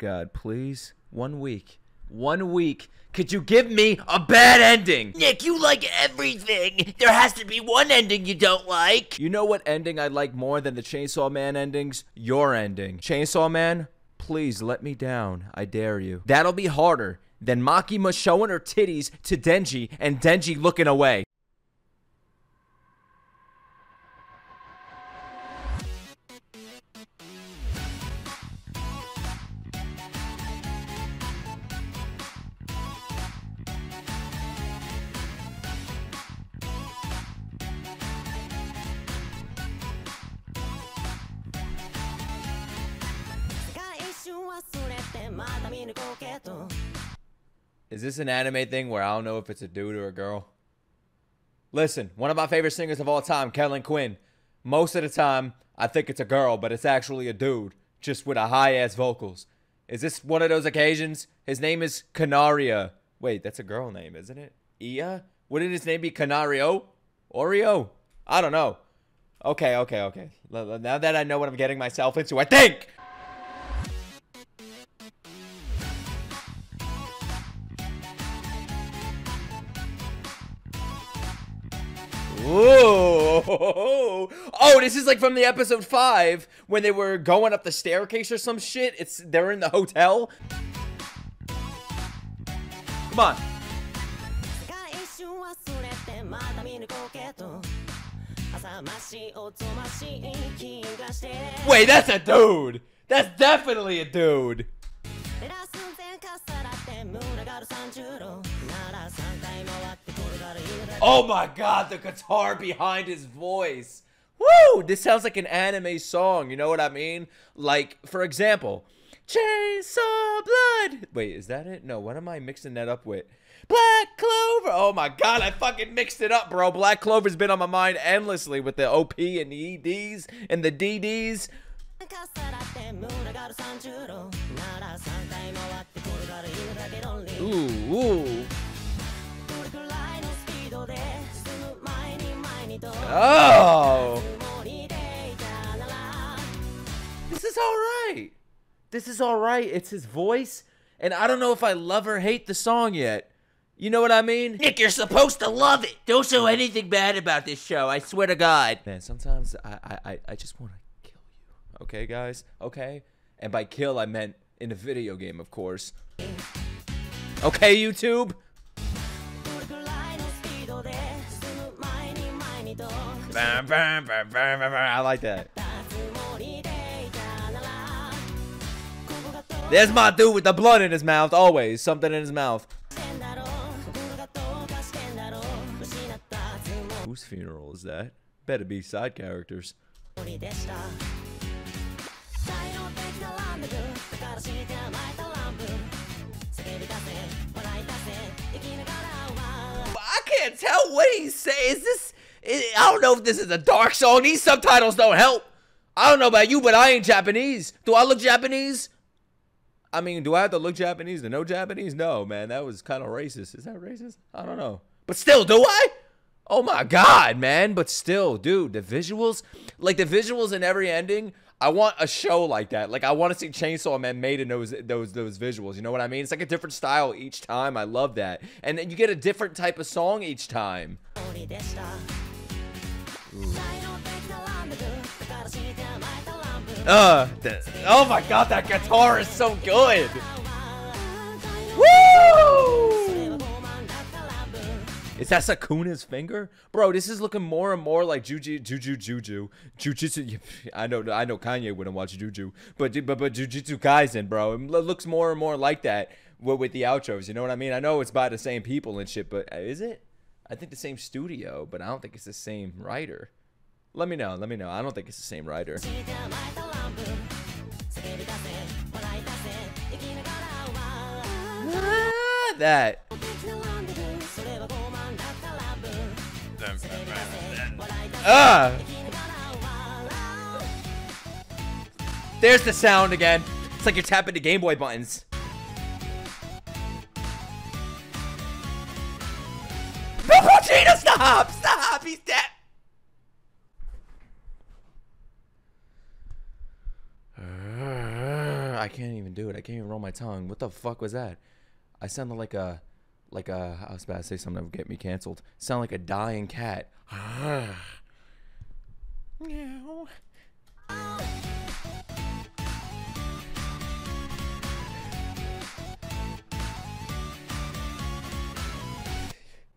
God, please. One week. One week. Could you give me a bad ending? Nick, you like everything. There has to be one ending you don't like. You know what ending I like more than the Chainsaw Man endings? Your ending. Chainsaw Man, please let me down. I dare you. That'll be harder than Makima showing her titties to Denji and Denji looking away. Is this an anime thing where I don't know if it's a dude or a girl? Listen, one of my favorite singers of all time, Kellin Quinn. Most of the time, I think it's a girl, but it's actually a dude, just with a high ass vocals. Is this one of those occasions? His name is Kanaria. Wait, that's a girl name, isn't it? Ia? Wouldn't his name be Canario? Oreo? I don't know. Okay, okay, okay. Now that I know what I'm getting myself into, I think Oh, this is like from the episode five when they were going up the staircase or some shit. It's they're in the hotel. Come on. Wait, that's a dude. That's definitely a dude. Oh my god, the guitar behind his voice. Woo! This sounds like an anime song, you know what I mean? Like, for example, Chainsaw Blood. Wait, is that it? No, what am I mixing that up with? Black Clover. Oh my god, I fucking mixed it up, bro. Black Clover's been on my mind endlessly with the OP and the EDs and the DDs. Ooh, ooh. Oh! This is alright. This is alright. It's his voice. And I don't know if I love or hate the song yet. You know what I mean? Nick, you're supposed to love it. Don't show anything bad about this show. I swear to God. Man, sometimes I, I, I just want to kill you. Okay, guys? Okay? And by kill, I meant in a video game, of course. Okay, YouTube? I like that. There's my dude with the blood in his mouth, always. Something in his mouth. Whose funeral is that? Better be side characters. I can't tell what he's saying. Is this I don't know if this is a dark song. These subtitles don't help. I don't know about you, but I ain't Japanese. Do I look Japanese? I mean, do I have to look Japanese to know Japanese? No, man. That was kind of racist. Is that racist? I don't know. But still, do I? Oh my god, man. But still, dude, the visuals, like the visuals in every ending, I want a show like that. Like I want to see Chainsaw Man made in those those those visuals. You know what I mean? It's like a different style each time. I love that. And then you get a different type of song each time. Uh, oh my god, that guitar is so good! Is that Sukuna's finger? Bro, this is looking more and more like Juju Juju Juju. Jujutsu I know I know Kanye wouldn't watch Juju, but but but Jujutsu Kaisen, bro. It looks more and more like that with, with the outros, you know what I mean? I know it's by the same people and shit, but uh, is it? I think the same studio, but I don't think it's the same writer. Let me know. Let me know. I don't think it's the same writer. Ah, that. Ah! There's the sound again. It's like you're tapping the Game Boy buttons. Vegeta, stop! Stop! He's dead! I can't can't even do it. I can't even roll my tongue. What the fuck was that? I sounded like a, like a. I was about to say something that would get me canceled. Sound like a dying cat. Meow.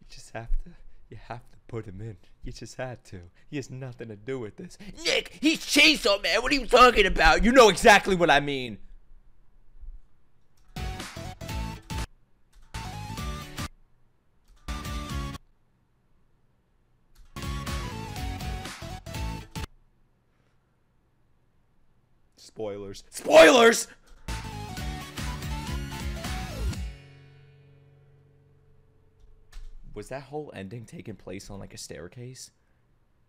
You just have to. You have to put him in. You just had to. He has nothing to do with this. Nick, he's Chainsaw Man. What are you talking about? You know exactly what I mean. Spoilers. Spoilers! Was that whole ending taking place on like a staircase?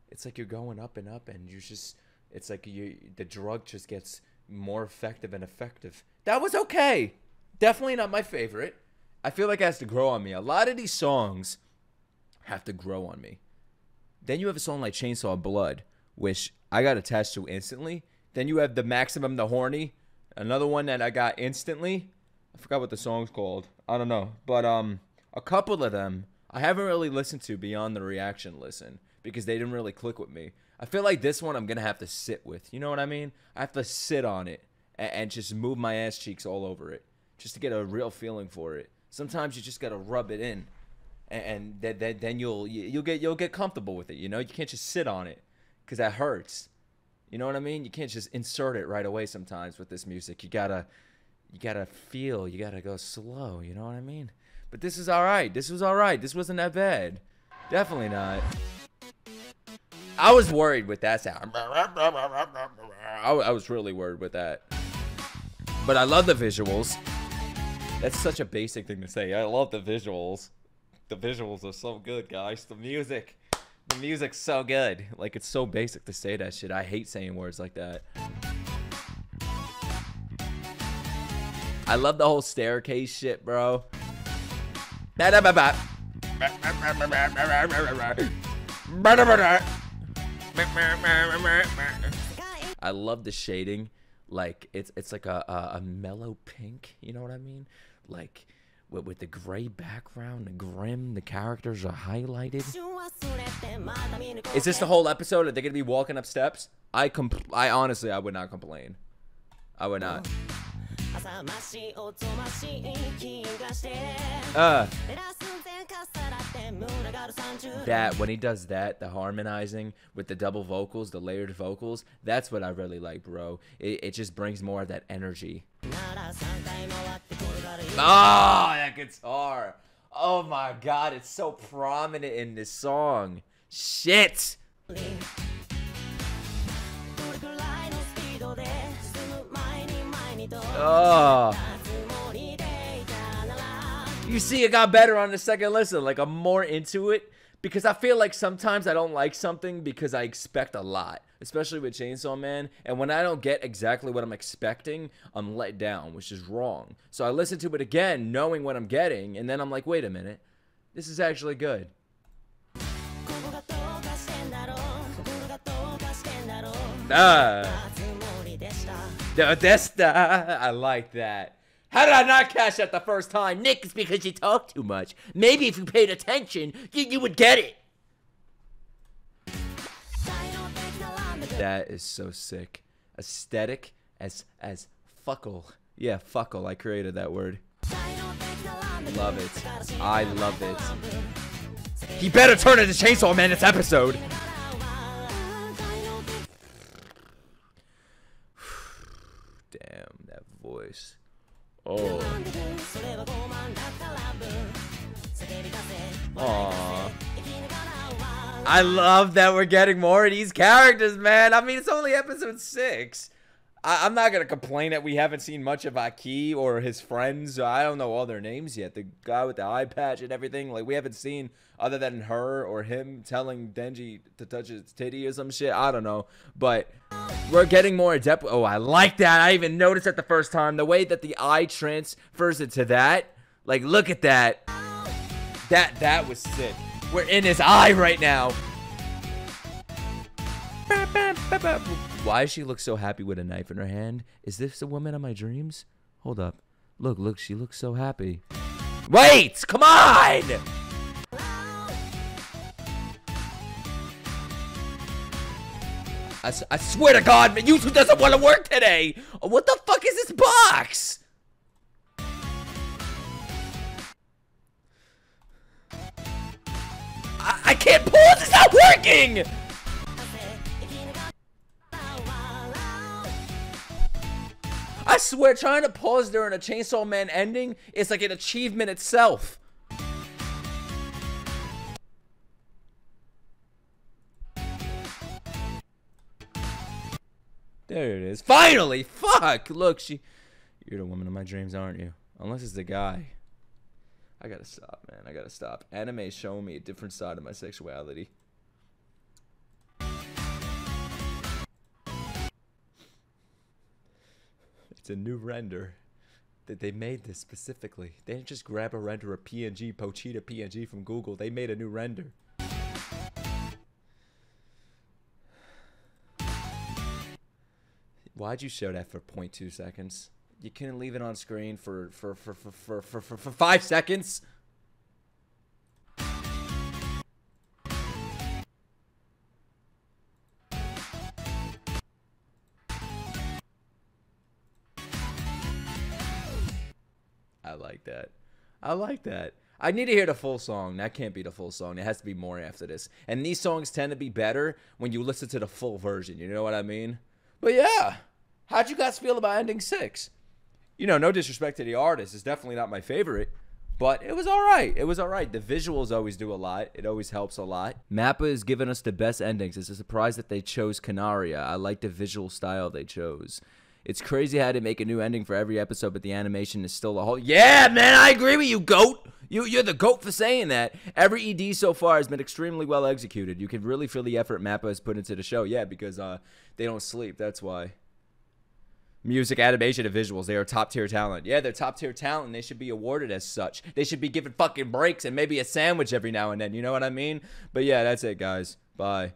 It's like you're going up and up and you just it's like you the drug just gets more effective and effective. That was okay. Definitely not my favorite. I feel like it has to grow on me. A lot of these songs have to grow on me. Then you have a song like Chainsaw Blood, which I got attached to instantly. Then you have the Maximum the Horny, another one that I got instantly. I forgot what the song's called. I don't know, but um, a couple of them I haven't really listened to beyond the reaction listen because they didn't really click with me. I feel like this one I'm gonna have to sit with. You know what I mean? I have to sit on it and, and just move my ass cheeks all over it just to get a real feeling for it. Sometimes you just gotta rub it in, and, and then, then then you'll you- you'll get you'll get comfortable with it. You know, you can't just sit on it because that hurts. You know what I mean? You can't just insert it right away. Sometimes with this music, you gotta you gotta feel. You gotta go slow. You know what I mean? But this is all right. This was all right. This wasn't that bad. Definitely not. I was worried with that sound. I, I was really worried with that. But I love the visuals. That's such a basic thing to say. I love the visuals. The visuals are so good, guys. The music. The music's so good. Like, it's so basic to say that shit. I hate saying words like that. I love the whole staircase shit, bro. I love the shading. Like it's it's like a, a a mellow pink. You know what I mean? Like with, with the gray background, the grim, the characters are highlighted. Is this the whole episode? Are they gonna be walking up steps? I compl- I honestly I would not complain. I would not. Uh, that when he does that, the harmonizing with the double vocals, the layered vocals, that's what I really like, bro. It, it just brings more of that energy. Oh, that guitar. Oh my god, it's so prominent in this song. Shit. Oh. You see, it got better on the second listen. Like, I'm more into it because I feel like sometimes I don't like something because I expect a lot, especially with Chainsaw Man. And when I don't get exactly what I'm expecting, I'm let down, which is wrong. So I listen to it again, knowing what I'm getting, and then I'm like, wait a minute, this is actually good. Ah. I like that. How did I not catch that the first time? Nick, it's because you talk too much. Maybe if you paid attention, you, you would get it. That is so sick. Aesthetic as as fuckle. Yeah, fuckle. I created that word. Love it. I love it. He better turn into Chainsaw Man this episode. Damn, that voice. Oh. Aww. I love that we're getting more of these characters, man. I mean, it's only episode six. I, am not gonna complain that we haven't seen much of Aki or his friends. I don't know all their names yet. The guy with the eye patch and everything. Like we haven't seen other than her or him telling Denji to touch his titty or some shit. I don't know, but we're getting more adept. Oh, I like that. I even noticed that the first time the way that the eye transfers it to that. Like, look at that. That that was sick. We're in his eye right now. Why does she look so happy with a knife in her hand? Is this the woman of my dreams? Hold up. Look, look, she looks so happy. Wait! Come on! I, I swear to God, man, YouTube doesn't want to work today! What the fuck is this box? Can't pause, it's not working! I swear, trying to pause during a Chainsaw Man ending is like an achievement itself. There it is. Finally! Fuck! Look, she... You're the woman of my dreams, aren't you? Unless it's the guy. I gotta stop, man. I gotta stop. Anime showing me a different side of my sexuality. It's a new render. That they made this specifically. They didn't just grab a render of PNG, Pochita PNG from Google. They made a new render. Why'd you show that for 0.2 seconds? You couldn't leave it on screen for for for for for for, for, five seconds. I like that. I like that. I need to hear the full song. That can't be the full song. It has to be more after this. And these songs tend to be better when you listen to the full version. You know what I mean? But yeah, how'd you guys feel about ending six? You know, no disrespect to the artist. It's definitely not my favorite. But it was all right. It was all right. The visuals always do a lot. It always helps a lot. Mappa has given us the best endings. It's a surprise that they chose Kanaria. I like the visual style they chose. It's crazy how they make a new ending for every episode, but the animation is still a whole. Yeah, man, I agree with you, goat. You, you're the goat for saying that. Every ED so far has been extremely well executed. You can really feel the effort Mappa has put into the show. Yeah, because uh, they don't sleep. That's why music, animation, and visuals. They are top tier talent. Yeah, they're top tier talent. They should be awarded as such. They should be given fucking breaks and maybe a sandwich every now and then. You know what I mean? But yeah, that's it, guys. Bye.